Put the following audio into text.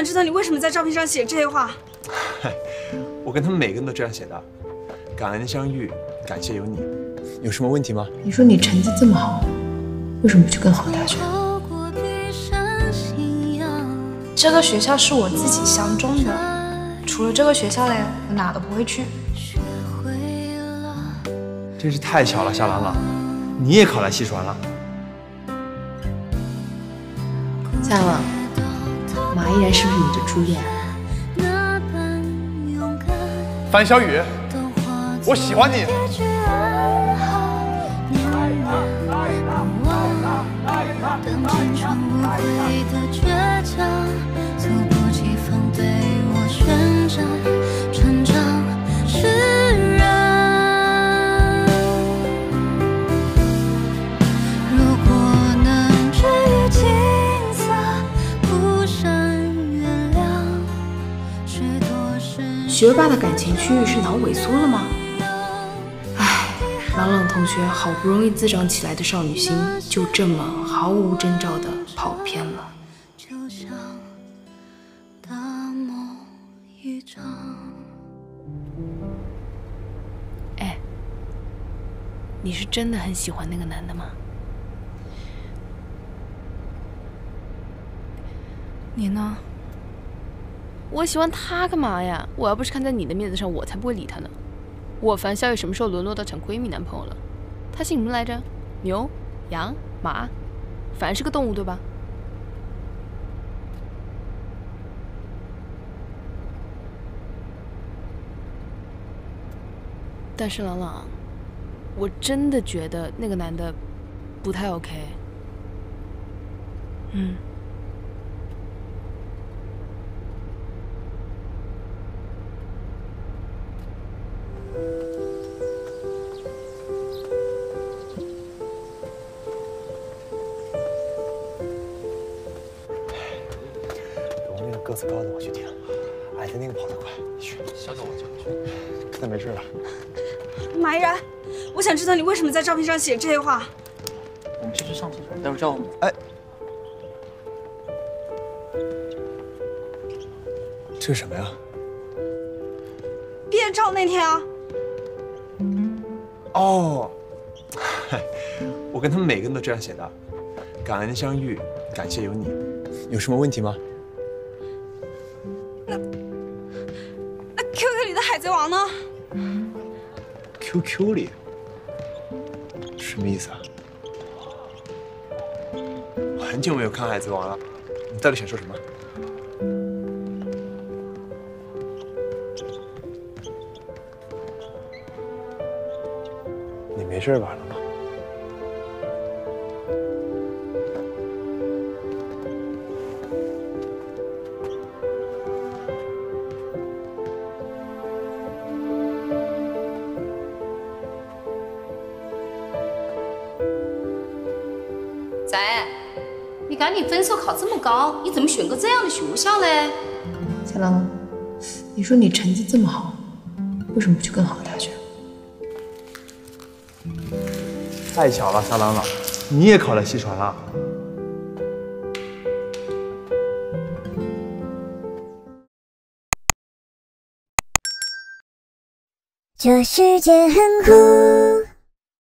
想知道你为什么在照片上写这些话。嗨，我跟他们每个人都这样写的。感恩相遇，感谢有你。有什么问题吗？你说你成绩这么好，为什么不去更好的大学？这个学校是我自己相中的，除了这个学校嘞，我哪都不会去。真是太巧了，夏朗朗，你也考来西传了。夏朗朗，马依然是不是你的初恋？范小雨，我喜欢你。学霸的感情区域是脑萎缩了吗？唉，朗朗同学好不容易滋长起来的少女心，就这么毫无征兆的跑偏了。哎，你是真的很喜欢那个男的吗？你呢？我喜欢他干嘛呀？我要不是看在你的面子上，我才不会理他呢。我樊小雨什么时候沦落到抢闺蜜男朋友了？他姓什么来着？牛、羊、马，反正是个动物，对吧？但是朗朗，我真的觉得那个男的不太 OK。嗯。个子高的我去顶，矮的那个跑得快，你去。小走我就去。他没事了。马依然，我想知道你为什么在照片上写这些话。我们先去上厕所，待会叫我们。哎，这是什么呀？毕业照那天啊。哦，嗨，我跟他们每个人都这样写的。感恩相遇，感谢有你。有什么问题吗？Q Q 里的海贼王呢？QQ 里什么意思啊？很久没有看海贼王了，你到底想说什么？你没事吧？仔，你赶紧分数考这么高，你怎么选个这样的学校嘞？夏朗朗，你说你成绩这么好，为什么不去更好的大学？太巧了，夏朗朗，你也考了西传了。这世界很酷。